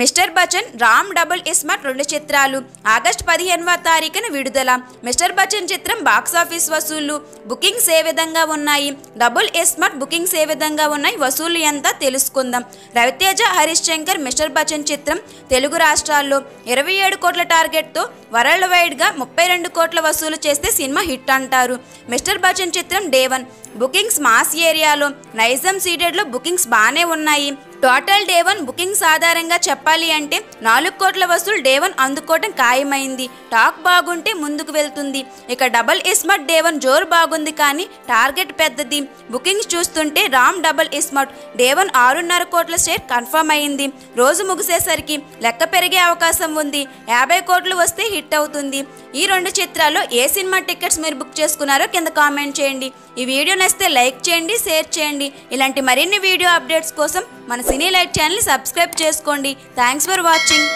Mister Bachchan Ram double iSmart రెండు చిత్రాలు. August పదిహేనవ తారీఖున విడుదల. మిస్టర్ బచ్చన్ చిత్రం బాక్సాఫీస్ వసూళ్ళు. బుకింగ్స్ ఏ విధంగా ఉన్నాయి? డబుల్ ఇస్మార్ట్ బుకింగ్స్ ఏ విధంగా ఉన్నాయి? వసూళ్ళు ఎంత? తెలుసుకుందాం. రవితేజ హరీష్ శంకర్ మిస్టర్ బచ్చన్ చిత్రం తెలుగు రాష్ట్రాల్లో ఇరవై ఏడు కోట్ల టార్గెట్తో వరల్డ్ వైడ్గా ముప్పై రెండు కోట్ల వసూలు చేస్తే సినిమా హిట్ అంటారు. మిస్టర్ బచ్చన్ చిత్రం డే వన్. బుకింగ్స్ మాస్ ఏరియాలో నైజాం సీడెడ్లో బుకింగ్స్ బాగానే ఉన్నాయి. టోటల్ డే వన్ బుకింగ్స్ ఆధారంగా చెప్పాలి అంటే నాలుగు కోట్ల వసూలు డే వన్ అందుకోవటం ఖాయమైంది. టాక్ బాగుంటే ముందుకు వెళ్తుంది. ఇక డబల్ ఇస్మార్ట్ డే వన్ జోరు బాగుంది కానీ టార్గెట్ పెద్దది. బుకింగ్స్ చూస్తుంటే Ram double iSmart. Day one ఆరున్నర కోట్ల షేర్ కన్ఫర్మ్ అయింది. రోజు ముగిసేసరికి లెక్క పెరిగే అవకాశం ఉంది. యాభై కోట్లు వస్తే హిట్ అవుతుంది. ఈ రెండు చిత్రాల్లో ఏ సినిమా టికెట్స్ మీరు బుక్ చేసుకున్నారో కింద కామెంట్ చేయండి. ఈ వీడియో నచ్చితే లైక్ చేయండి షేర్ చేయండి. ఇలాంటి మరిన్ని వీడియో అప్డేట్స్ కోసం మన సినీ లైట్ ఛానల్ని సబ్స్క్రైబ్ చేసుకోండి. Thanks for watching.